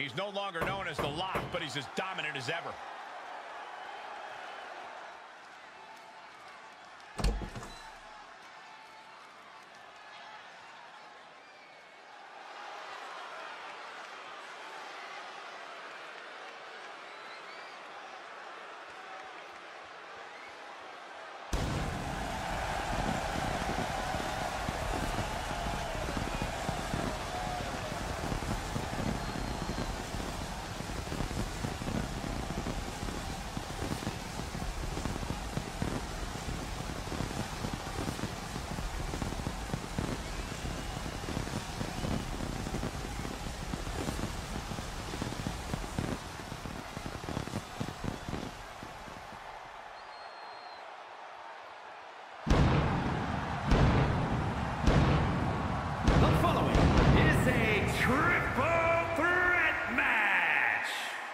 He's no longer known as the lock, but he's as dominant as ever. The following is a triple threat match.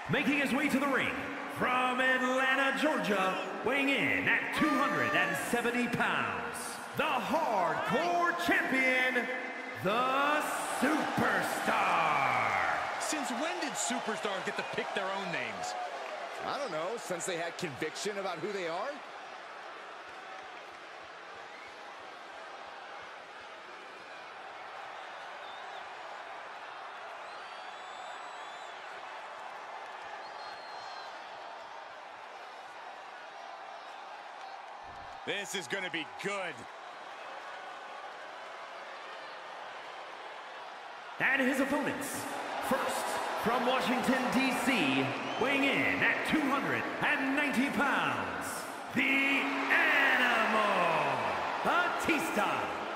Making his way to the ring from Atlanta, Georgia, weighing in at 270 pounds, the hardcore champion, the Superstar. Since when did superstars get to pick their own names? I don't know, since they had conviction about who they are? This is going to be good. And his opponents, first from Washington, D.C., weighing in at 290 pounds, the Animal, Batista.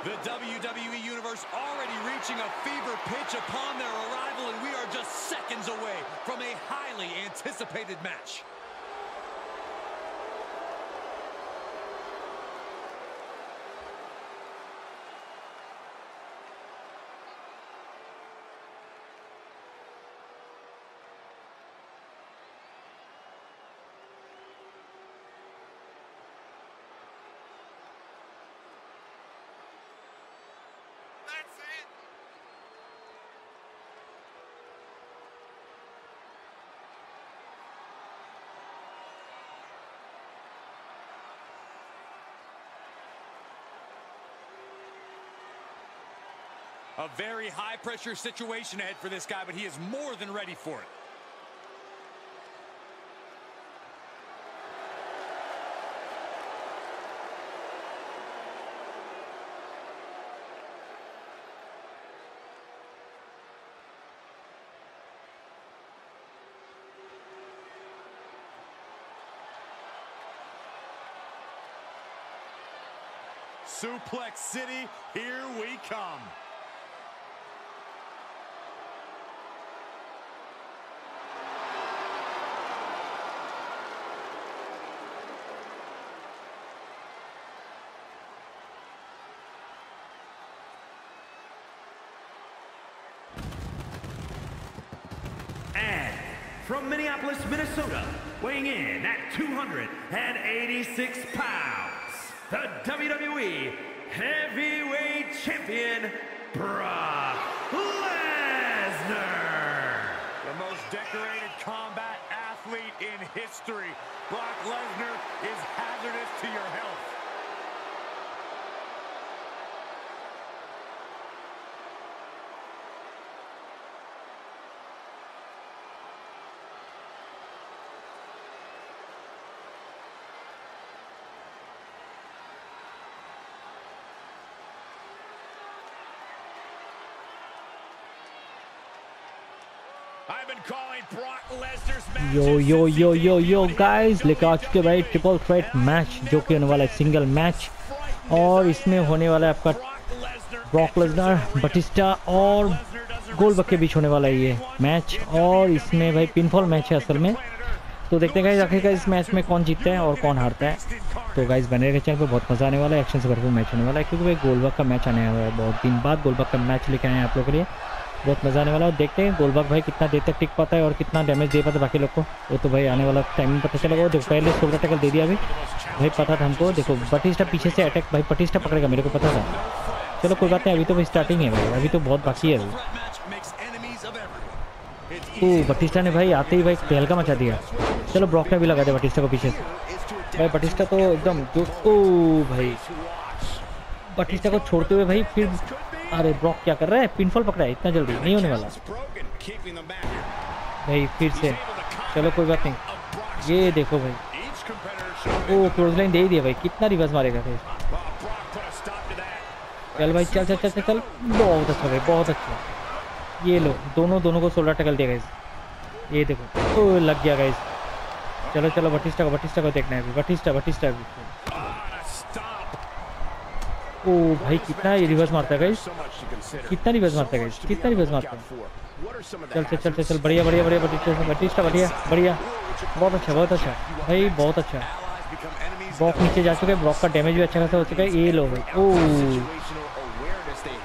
The WWE Universe already reaching a fever pitch upon their arrival, and we are just seconds away from a highly anticipated match. A very high-pressure situation ahead for this guy, but he is more than ready for it. Suplex City, here we come. And from Minneapolis, Minnesota, weighing in at 286 pounds, the WWE Heavyweight Champion, Brock Lesnar. The most decorated combat athlete in history. Brock Lesnar is hazardous to your health. Yo yo yo yo yo guys लेकर आ चुके भाई triple threat match जो कि होने वाला है single match और इसमें होने वाला है आपका ब्रॉक लेसनर बटिस्टा और गोलबक के बीच होने वाला है ये मैच और इसमें भाई पिनफॉल मैच है असल में। तो देखते हैं गाइस आखिरकार इस मैच में कौन जीतता है और कौन हारता है। तो गाइस बने रहे चैनल पर बहुत मज़ा आने वाला है एक्शन से भरपूर मैच होने वाला है क्योंकि भाई गोलबक का मैच आने वाला है बहुत दिन बाद गोलबक का मैच लेके आए हैं आप लोग के लिए। बहुत मज़ा आने वाला और देखते हैं गोलबाग भाई कितना देर तक टिक पाता है और कितना डैमेज दे पाता है बाकी लोग को। वो तो भाई आने वाला टाइम में पता चलेगा देखो, पहले सोलह टैकल दे दिया अभी। भाई पता था हमको। देखो बटिस्टा पीछे से अटैक भाई बटिस्टा पकड़ेगा, मेरे को पता था। चलो, कोई बात नहीं, अभी तो भाई स्टार्टिंग है भाई। अभी तो बहुत बाकी है ओ बटिस्टा ने भाई आते ही भाई तहलका मचा दिया। चलो ब्रॉक भी लगा दिया बटिस्टा को पीछे से। भाई बटिस्टा तो एकदम जो ओ, भाई। बटिस्टा को छोड़ते हुए भाई फिर अरे ब्रॉक क्या कर रहा है? पिनफॉल पकड़ा है, इतना जल्दी? नहीं होने वाला. भाई, फिर से। चलो, कोई बात नहीं। ये देखो भाई। ओ क्लोज लाइन दे ही दिया भाई। कितना रिवर्स मारेगा that. चल भाई, चल चल चल चल बहुत अच्छा भाई, बहुत अच्छा। ये लो, दोनों दोनों को सोलह टकल दिया गाइस ये देखो, ओ, लग गया गाइस चलो चलो बटिस्टा को बटिस्टा को देखना है अभी। बटिस्टा बटिस्टा अभी. ओ भाई कितना ये रिवर्स मारता है गाइस. कितना रिवर्स मारता है गाइस कितना रिवर्स मारता है? चल चल चल hazards? चल बढ़िया बढ़िया बढ़िया बटिस्टा बढ़िया बढ़िया बहुत अच्छा बहुत अच्छा। भाई, बहुत अच्छा। Of नीचे जा चुका है ब्रॉक का डैमेज भी अच्छा खासा हो चुका है। ये लो भाई। ओ।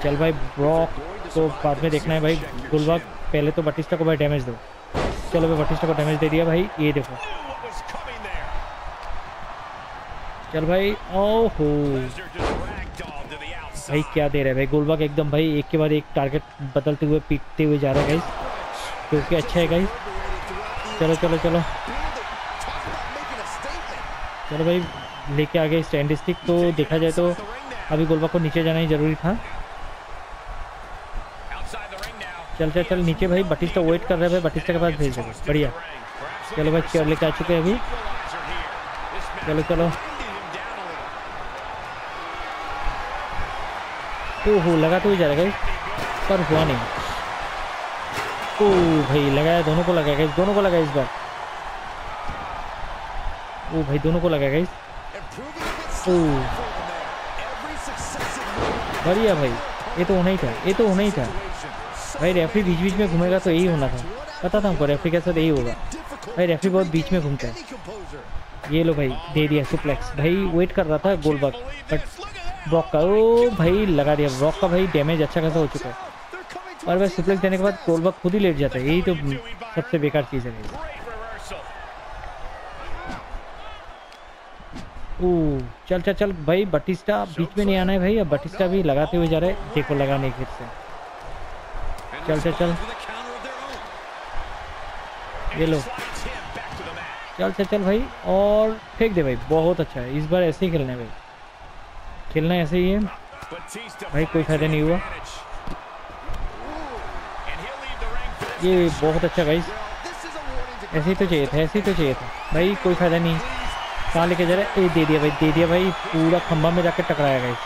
चल भाई ब्लॉक तो बाद में देखना है भाई। गुलबाग पहले तो बटिस्टा को भाई डैमेज दो। चलो भाई बटिस्टा को डैमेज दे दिया भाई। ये देखो. चल भाई, ओहो। भाई क्या दे रहा है। भाई गोलबाग एकदम भाई, एक के बाद एक टारगेट बदलते हुए, पीटते हुए जा रहा है गाइस क्योंकि अच्छा है गाइस चलो चलो चलो। चलो भाई, लेके आ गए स्टैंड स्टिक तो देखा जाए तो अभी गोलबाग को नीचे जाना ही ज़रूरी था. चल चल चल, नीचे भाई बटिस्टा वेट कर रहे है भाई बटिस्टा के पास भेज देंगे बढ़िया। चलो भाई चेयर लेके आ चुके हैं अभी। चलो चलो। Little. लगा तो हुए जा रहा है पर हुआ नहीं। ओ भाई लगाया दोनों को लगाया गाइस दोनों को लगाया इस बार। ओ भाई, दोनों को लगाया गाइस ओ। बढ़िया भाई, ये तो होना ही था, ये तो होना ही था। भाई रेफरी बीच बीच में घूमेगा तो यही होना था। पता था हमको रेफरी के साथ यही होगा। भाई रेफरी बहुत बीच में घूमता है। ये लो भाई, दे दिया सुप्लेक्स भाई वेट कर रहा था गोलबाग बट ब्रॉक का। ओ भाई, लगा दिया। ब्रॉक का भाई डैमेज अच्छा खासा हो चुका है। और भाई सुप्लेक्स देने के बाद गोलबाग खुद ही लेट जाता है। यही तो सबसे बेकार चीज़ है ओ, चल चल चल। भाई बटिस्टा बीच में नहीं आना है भाई। अब बटिस्टा भी लगाते हुए जा रहे हैं। देखो, लगाने फिर से चल चल चल. ये लो. चल चल चल भाई। और फेंक दे भाई। बहुत अच्छा है। इस बार ऐसे ही खेलना है भाई। खेलना ऐसे ही है। भाई, कोई फ़ायदा नहीं हुआ। ये बहुत अच्छा गाइस ऐसे ही तो चाहिए था, ऐसे ही तो चाहिए था। भाई, कोई फ़ायदा नहीं। कहाँ लेके जा रहा है। ए, दे दिया भाई, दे दिया भाई। पूरा खंभा में जाके टकराया back.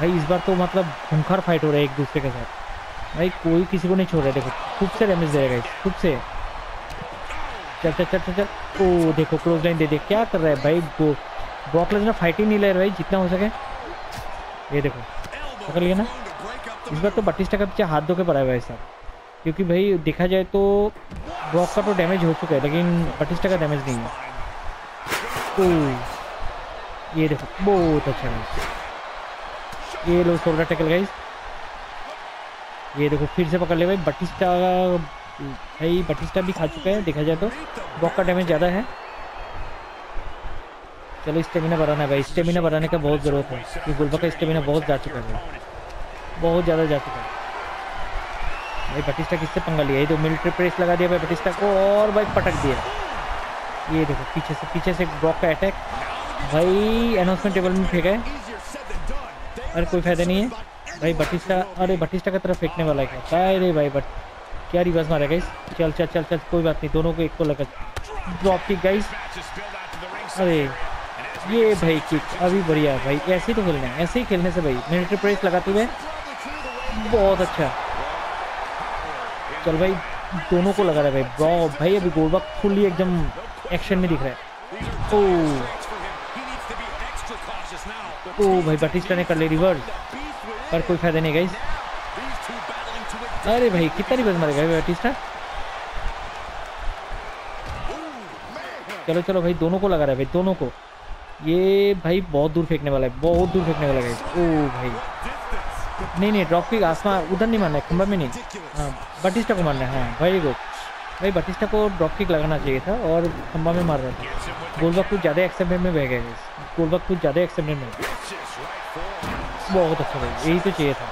भाई, इस बार तो मतलब खूंखार फाइट हो रहा है एक दूसरे के साथ। भाई, कोई किसी को नहीं छोड़ रहा देखो, खूब से डैमेज दे रहा है खूब से। चल चल चल चल चल। ओ, देखो क्लोज लाइन दे दे क्या कर रहा है भाई? ब्रॉक लेसनर फाइटिंग नहीं ले रहा भाई, जितना हो सके। ये देखो, पकड़ लिया ना। इस बार तो बटिस्टा का पीछे हाथ धो के पड़ा है भाई साहब। क्योंकि भाई, देखा जाए तो ब्रॉक का तो डैमेज हो चुका है, लेकिन बटिस्टा का डैमेज नहीं है। ओ, ये देखो, बहुत अच्छा गाइस ये लो शोल्डर टैकल गाइस ये देखो, फिर से पकड़ ले भाई। बटिस्टा भाई बटिस्टा भी खा चुका है, देखा जाए तो। ब्रॉक का डैमेज ज़्यादा है। चलो, स्टेमिना बढ़ाना है भाई। स्टेमिना बढ़ाने का बहुत ज़रूरत है। क्योंकि गुलबा का स्टेमिना बहुत जा चुका है। बहुत ज़्यादा जा चुका है। भाई बटिस्टा किससे पंगा लिया? ये तो मिलिट्री प्रेस लगा दिया भाई बटिस्टा को और भाई पटक दिया। ये देखो, पीछे से पीछे से ब्लॉक का अटैक भाई अनाउंसमेंट टेबल में फेंका है। अरे, कोई फ़ायदा नहीं है। भाई बटिस्टा अरे बटिस्टा का तरफ़ फेंकने वाला है क्या? अरे भाई बट क्या रिवर्स मारेगा इस चल चल चल चल, कोई बात नहीं। दोनों को एक को लगा। Drop kick guys. अरे। ये भाई किक अभी बढ़िया भाई, ऐसे ही तो खेलना है, ऐसे ही खेलने से भाई मिलिट्री प्रेस लगाते हुए बहुत अच्छा। चल भाई, दोनों को लगा रहा है भाई ब्रॉ भाई, अभी गोलबाग फुल्ली एकदम एक्शन में दिख रहा है। ओ. ओ भाई बटिस्टा ने कर ली रिवर्स पर कोई फ़ायदा नहीं a अरे भाई, कितना रिवर्स मारेगा भाई बटिस्टा चलो चलो भाई, दोनों को लगा रहा है भाई, दोनों को। ये भाई बहुत दूर फेंकने वाला है, बहुत दूर फेंकने वाला है। ओ भाई। नहीं नहीं ड्रॉप किक आसमान, उधर नहीं मारना है खंबा में नहीं। हाँ बटिस्टा को मारना है हाँ वेरी गुड भाई बटिस्टा को ड्रॉप किक लगाना चाहिए था और खंबा में मार रहा था। गोलबाग कुछ ज़्यादा एक्सेप्टेड में बह गया guys। गोलबाग कुछ ज़्यादा एक्सेप्टेड में। बहुत अच्छा भाई, यही तो चाहिए था।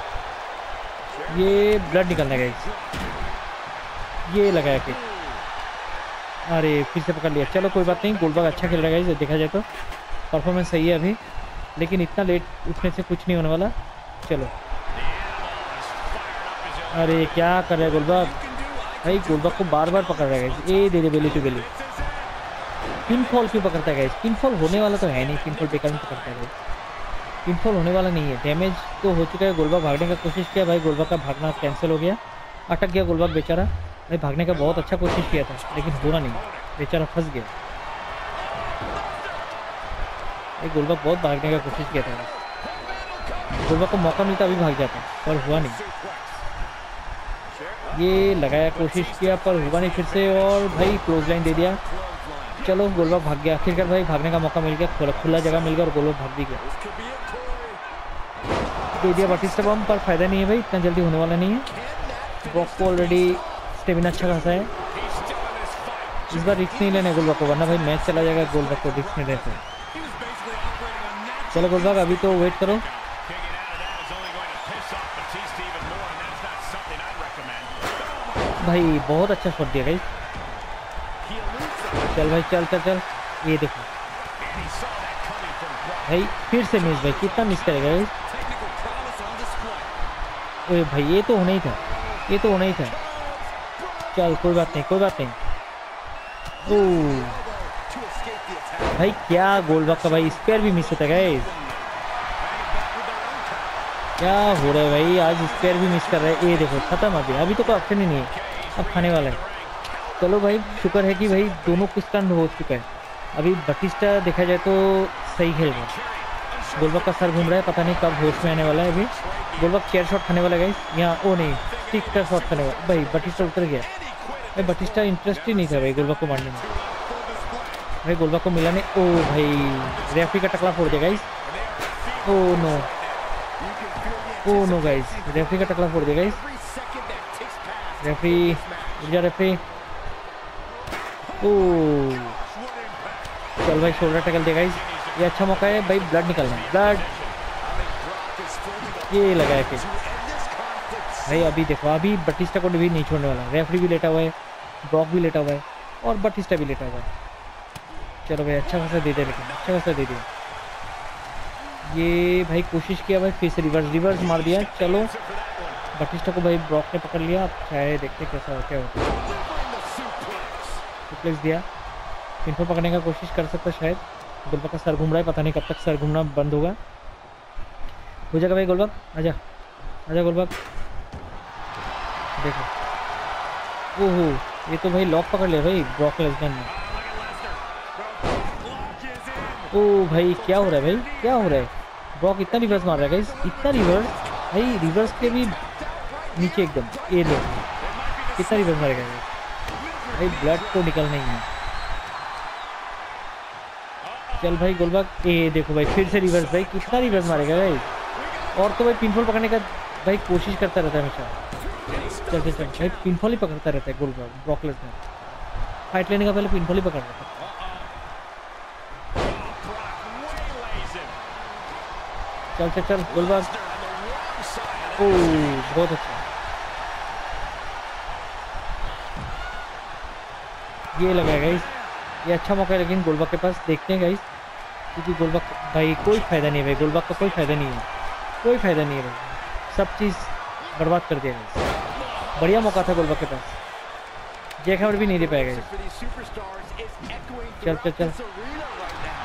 ये ब्लड निकलने गई ये लगाया कि अरे, फिर से पकड़ लिया। चलो, कोई बात नहीं गोलबाग अच्छा खेल रहा है देखा जाए तो। परफॉर्मेंस सही है अभी, लेकिन इतना लेट उठने से कुछ नहीं होने वाला। चलो। अरे, क्या कर रहे गोलबाग भाई गोलबाग को बार बार पकड़ रहा है ये दे दे belly to belly pin fall क्यों पकड़ता है पिन फॉल होने वाला तो है नहीं पिन फॉल बेकार पकड़ता है पिन फॉल होने वाला नहीं है। डैमेज तो हो चुका है गोलबाग भागने का कोशिश किया। भाई गोलबाग का भागना कैंसिल हो गया। अटक गया गोलबाग बेचारा। भाई, भागने का बहुत अच्छा कोशिश किया था, लेकिन हुआ नहीं। बेचारा फंस गया। भाई गोलबाग बहुत भागने का कोशिश किया था। गोलबाग को मौका मिलता अभी भाग जाता पर हुआ नहीं। ये लगाया कोशिश किया, पर हुआ नहीं फिर से, और भाई क्लोज लाइन दे दिया। चलो गोलबाग भाग गया। आखिरकार भाई भागने का मौका मिल गया, खुला जगह मिल गया, और गोलबाग भाग भी गया। दे दिया बाटिस्टा बम पर फ़ायदा नहीं है भाई, इतना जल्दी होने वाला नहीं है। ब्रॉक को ऑलरेडी स्टेमिना अच्छा खासा है। इस बार रिक्स नहीं लेने गोलबाग को, वरना भाई मैच चला जाएगा गोलबाग को रिक्स नहीं लेते चलो गोलबाग अभी तो वेट करो। भाई, बहुत अच्छा शॉट दिया भाई चल भाई, चल चल चल। ये देखो। भाई, फिर से मिस भाई, कितना मिस करेगा ओए भाई, ये तो होना ही था। ये तो होना ही था। चल, कोई बात नहीं, कोई बात नहीं। ओ भाई, क्या गोलबाग का भाई स्पेयर भी मिस होता है क्या हो रहा है भाई, आज स्पेयर भी मिस कर रहा है. ये देखो, खत्म अभी अभी तो कोई ऑप्शन ही नहीं है. अब खाने वाला है. चलो भाई, शुक्र है कि भाई दोनों कुछ स्टंड हो चुका है. अभी बटिस्टा देखा जाए तो सही खेल रहा है. गोलबाग का सर घूम रहा है, पता नहीं कब होश में आने वाला है अभी. गोलबाग चेयर शॉट खाने वाला है यहाँ, ओ नहीं स्टिक का शॉट खाने वाला भाई बटिस्टा उतर गया. भाई बटिस्टा इंटरेस्ट ही नहीं था भाई गोलबाग को मारने में. भाई, गोलबाग को मिला नहीं। ओ भाई रेफरी का टकला फोड़ दिया guys oh no oh no guys referee का टकला फोड़ दिया गाइस रेफरी ऊर्जा रेफरी ओ। चल भाई शोल्डर टकल देगा ये अच्छा मौका है, भाई ब्लड निकलना। ब्लड ये लगाया कि। भाई, अभी देखो, अभी बटिस्टा को भी नहीं छोड़ने वाला। रेफरी भी लेटा हुआ है ब्रॉक भी लेटा हुआ है, और बटिस्टा भी लेटा हुआ है। चलो भाई अच्छा खासा दे दे लेकिन अच्छा खासा दे दिया ये भाई कोशिश किया, भाई फिर से रिवर्स रिवर्स मार दिया। चलो बटिस्टा को भाई ब्रॉक ने पकड़ लिया। अब चाहे देखते कैसा क्या होता है। प्लेस दिया। इनको पकड़ने का कोशिश कर सकता शायद। गोलबाग का सर घूम रहा है, पता नहीं कब तक सर घूमना बंद होगा। हो जाएगा भाई गोलबाग आजा आजा गोलबाग देखो। ओहो, ये तो भाई लॉक पकड़ लिया भाई ब्रॉक लेसनर ने ओ भाई, क्या हो रहा है भाई? क्या हो रहा है? ब्रॉक इतना रिवर्स मार रहा है इतना रिवर्स भाई रिवर्स के भी नीचे एकदम ये लो। कितना रिवर्स मारेगा भाई ब्लड तो निकलना ही है। चल भाई गोलबाग ए, देखो भाई, फिर से रिवर्स भाई, कितना रिवर्स मारेगा भाई? और तो भाई पिनफॉल पकड़ने का भाई, कोशिश करता रहता है हमेशा। चल चल चल, भाई पिनफॉल ही पकड़ता रहता है गोलबाग ब्रॉकलेस में। फाइट लेने का पहले पिनफॉल ही पकड़ रहा था चल चल चल गोलबाग ओ, बहुत अच्छा। ये लगाएगा इस ये अच्छा मौका है, लेकिन गोलबाग के पास देखते हैं गाइस क्योंकि गोलबाग भाई कोई फ़ायदा नहीं है भाई गोलबाग का कोई फ़ायदा नहीं है। कोई फ़ायदा नहीं है सब चीज़ बर्बाद कर दिया गाइस बढ़िया मौका था गोलबाग के पास। जैक भी नहीं दे पाएगा चल चल चल।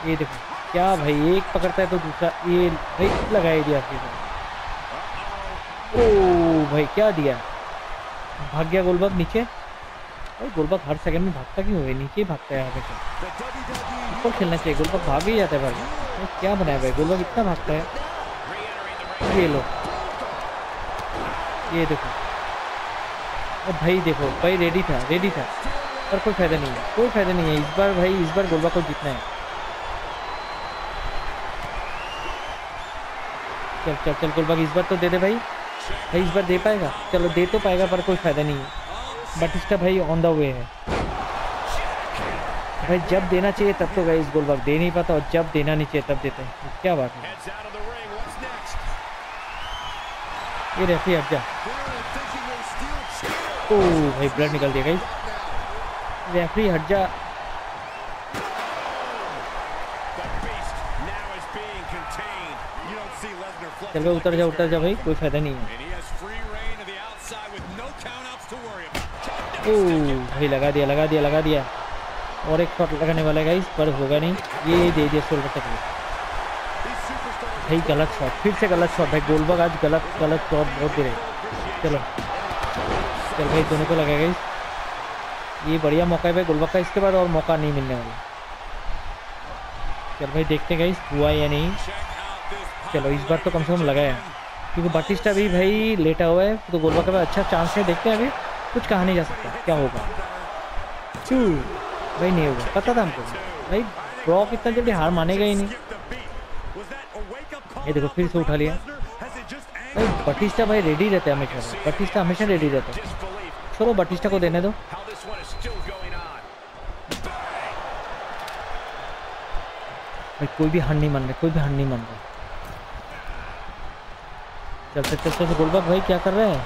ये देखो। क्या भाई, एक पकड़ता है तो दूसरा, ये भाई लगाई दिया ओ भाई, क्या दिया? भाग गया गोलबाग नीचे। भाई, गोलबाग हर सेकंड में भागता क्यों है? नीचे ही भागता है हमेशा ऊपर खेलना चाहिए, गोलबाग भाग ही जाता है भाई। क्या बनाया भाई? गोलबाग इतना भागता है। ये लो। ये देखो। अब भाई, देखो, भाई रेडी था रेडी था। पर कोई फ़ायदा नहीं है, कोई फ़ायदा नहीं है। इस बार भाई, इस बार गोलबाग को जीतना है। चल चल चल गोलबाग इस बार तो दे दे भाई। भाई इस बार दे पाएगा? चलो दे तो पाएगा पर कोई फ़ायदा नहीं है। बटिस्टा भाई ऑन द वे है। भाई जब देना चाहिए तब तो भाई इस गोलबाग दे नहीं पाता और जब देना नहीं चाहिए तब देते हैं। क्या बात है? ये रेफरी हट जा। ओ भाई ब्लड निकल दिया गाइस रेफरी हट जा। चल भाई उतर जा उतर जा भाई कोई फ़ायदा नहीं है। ओ भाई लगा दिया लगा दिया लगा दिया। और एक शॉट लगाने वाला है गाइस पर होगा नहीं। ये दे दिया सोल्डर तक भाई गलत शॉट फिर से गलत शॉट भाई गोलबग आज गलत गलत शॉट बहुत गिरे। चलो चल भाई दोनों को लगा गाइस ये बढ़िया मौका है भाई गोलबग का इसके बाद और मौका नहीं मिलने वाला। चल भाई देखते हैं गाइस हुआ या नहीं। चलो इस बार तो कम से कम लगाया। क्योंकि बटिस्टा भी भाई लेटा हुआ है तो गोलबग का अच्छा चांस है देखते हैं अभी। कुछ कहा नहीं जा सकता क्या होगा? टू भाई नहीं होगा पता था हमको। भाई ब्रॉक इतना जल्दी हार मानेगा ही नहीं। ये देखो फिर से उठा लिया। भाई बटिस्टा भाई रेडी रहता है हमेशा। बटिस्टा हमेशा रेडी रहता है। चलो बटिस्टा को देने दो। भाई कोई भी हार नहीं मान रहा कोई भी हार नहीं मान रहा चलते चलते चलते गोलबाग भाई क्या कर रहे हैं?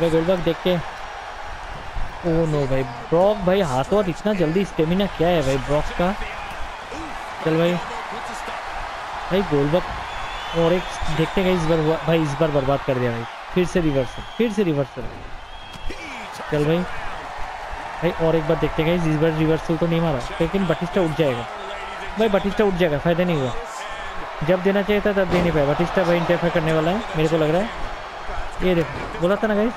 भाई गोलबाग देख के ओ नो भाई ब्रॉक भाई हाथों हाथ इतना जल्दी स्टेमिना क्या है भाई ब्रॉक का? चल भाई। भाई गोलबाग और एक देखते गए इस बार भाई इस बार बर्बाद कर दिया भाई। फिर से रिवर्सल फिर से रिवर्सल चल भाई। भाई और एक बार देखते गए इस बार रिवर्सल तो नहीं मारा लेकिन बटिस्टा उठ जाएगा। भाई बटिस्टा उठ जाएगा, फ़ायदा नहीं हुआ। जब देना चाहिए था, तब दे नहीं पाया बटिस्टा भाई इंटरफेयर करने वाला है, मेरे को लग रहा है। ये देखो, बोला था ना गाइस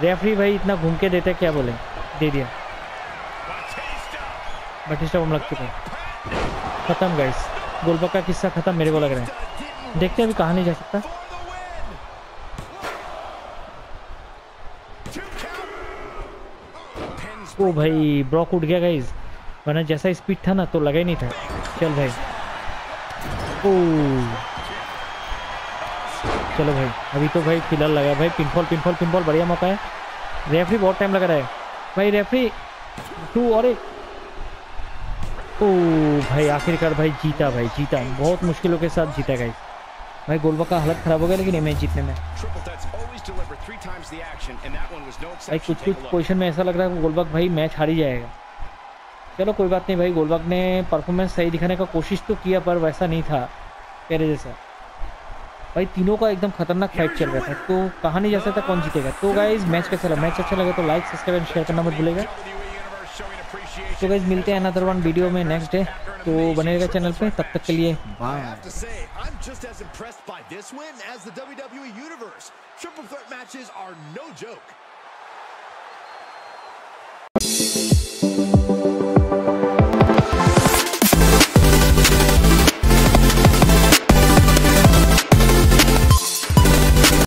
रेफरी भाई इतना घूम के देते क्या बोले? दे दिया। बटिस्टा बम लग चुका है। खत्म गाइस गोलबक का किस्सा खत्म, मेरे को लग रहा है। देखते हैं अभी कहाँ नहीं जा सकता। ओ भाई ब्रॉक उठ गया गाइस वरना जैसा स्पीड था ना तो लगा ही नहीं था। चल भाई। ओ चलो भाई अभी तो भाई फ़िलहाल लगा। भाई पिनफॉल पिनफॉल पिनफॉल बढ़िया मौका है। रेफरी बहुत टाइम लगा रहा है। भाई रेफरी टू और एक। ओ भाई आखिरकार भाई जीता भाई जीता। बहुत मुश्किलों के साथ जीता गाइस भाई गोलबा का हालत खराब हो गया लेकिन मैच जीतने में। भाई कुछ कुछ पोजीशन में ऐसा लग रहा है गोलबाग भाई मैच हार ही जाएगा। चलो, कोई बात नहीं भाई, गोलबाग ने परफॉर्मेंस सही दिखाने का कोशिश तो किया, पर वैसा नहीं था पहले जैसा। भाई, तीनों का एकदम खतरनाक फाइट चल रहा था तो कहानी जा था कौन जीतेगा? तो गाइज़ मैच कैसा लगा? मैच अच्छा लगा तो लाइक सब्सक्राइब एंड शेयर करना मत भूलेगा। तो गाइज़ मिलते हैं अनदर वन वीडियो में नेक्स्ट डे तो बनेगा चैनल पे, तब तक के लिए बाय